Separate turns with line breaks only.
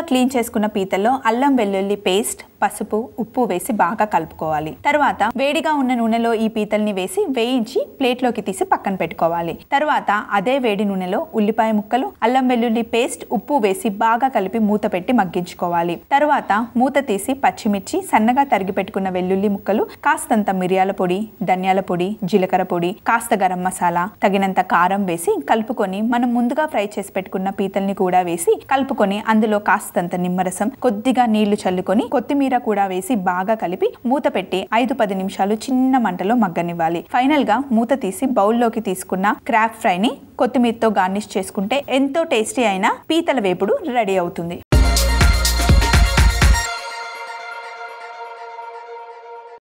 Clean చేసుకున్న పీతల్లో అల్లం వెల్లుల్లి పేస్ట్ పసుపు ఉప్పు వేసి బాగా కలుపుకోవాలి. తర్వాత వేడిగా ఉన్న నూనెలో ఈ పీతల్ని వేసి వేయించి ప్లేట్లోకి తీసి పక్కన పెట్టుకోవాలి. తర్వాత అదే వేడి నూనెలో ఉల్లిపాయ ముక్కలు అల్లం వెల్లుల్లి పేస్ట్ ఉప్పు వేసి బాగా కలిపి మూత పెట్టి మగ్గించుకోవాలి. తర్వాత మూత తీసి పచ్చిమిర్చి సన్నగా తరిగి పెట్టుకున్న వెల్లుల్లి ముక్కలు కాస్తంత మిరియాల పొడి ధనియాల పొడి జీలకర్ర పొడి కాస్త గరం మసాలా తగినంత కారం వేసి కలుపుకొని మనం ముందుగా ఫ్రై చేసి పెట్టుకున్న పీతల్ని కూడా వేసి కలుపుకొని అందులో కాస్తంత నిమ్మరసం కొద్దిగా నీళ్ళు చల్లుకొని కొత్తిమీర కొత్తిమీర కూడా వేసి బాగా కలిపి మూత పెట్టి ఐదు పది నిమిషాలు చిన్న మంటలో మగ్గనివ్వాలి. ఫైనల్గా మూత తీసి బౌల్లోకి తీసుకున్న క్రాప్ ఫ్రైని కొత్తిమీరతో గార్నిష్ చేసుకుంటే ఎంతో టేస్టీ అయిన పీతల వేపుడు రెడీ అవుతుంది.